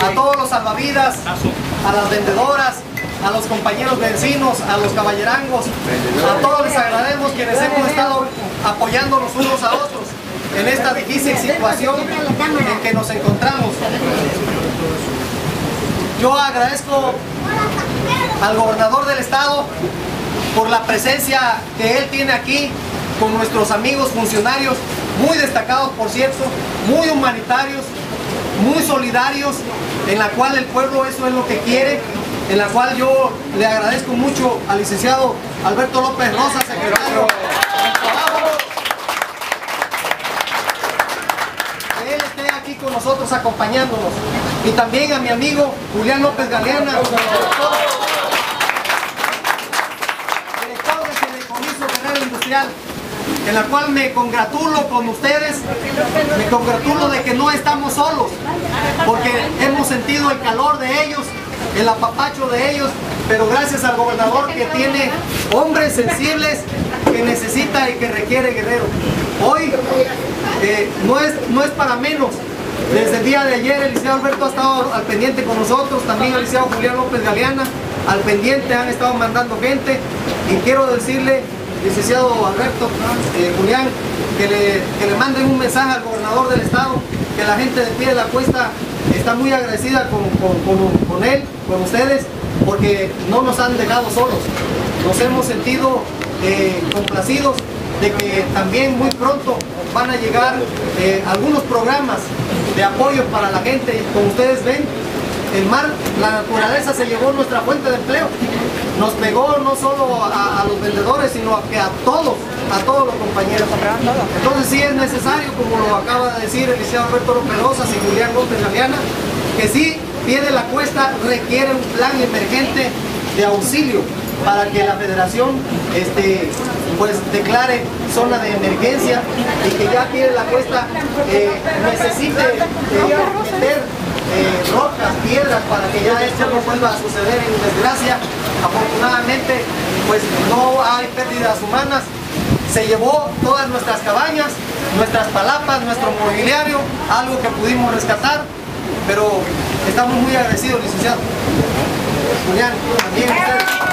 a todos los salvavidas, a las vendedoras, a los compañeros vecinos, a los caballerangos, a todos les agradecemos quienes hemos estado apoyándonos unos a otros en esta difícil situación en que nos encontramos. Yo agradezco al gobernador del estado por la presencia que él tiene aquí con nuestros amigos funcionarios, muy destacados por cierto, muy humanitarios, muy solidarios, en la cual el pueblo eso es lo que quiere, en la cual yo le agradezco mucho al licenciado Alberto López Rosa, secretario. Del Trabajo, que él esté aquí con nosotros acompañándonos, y también a mi amigo Julián López Galeana, director del Telecomiso Guerrero Industrial, en la cual me congratulo con ustedes, me congratulo de que no estamos solos, porque hemos sentido el calor de ellos, el apapacho de ellos, pero gracias al gobernador que tiene hombres sensibles que necesita y que requiere Guerrero. Hoy eh, no, es, no es para menos, desde el día de ayer el licenciado Alberto ha estado al pendiente con nosotros, también el licenciado Julián López Galeana, al pendiente han estado mandando gente y quiero decirle licenciado Alberto, eh, Julián, que le, que le manden un mensaje al gobernador del estado, que la gente de pie la cuesta está muy agradecida con, con- con- él, con ustedes, porque no nos han dejado solos. Nos hemos sentido eh, complacidos de que también muy pronto van a llegar eh, algunos programas de apoyo para la gente. Como ustedes ven, el mar, la naturaleza se llevó nuestra fuente de empleo. Nos pegó no solo a, los vendedores, sino a, que a todos, a todos los compañeros. Entonces sí es necesario, como lo acaba de decir el licenciado Alberto López y Julián López Galeana, que sí, pie de la cuesta requiere un plan emergente de auxilio para que la federación este, pues declare zona de emergencia y que ya pie de la cuesta eh, necesite eh, meter eh, rocas, piedras para que ya esto no vuelva a suceder en desgracia. Afortunadamente, pues no hay pérdidas humanas. Se llevó todas nuestras cabañas, nuestras palapas, nuestro mobiliario, algo que pudimos rescatar, pero estamos muy agradecidos, licenciado. Julián, también.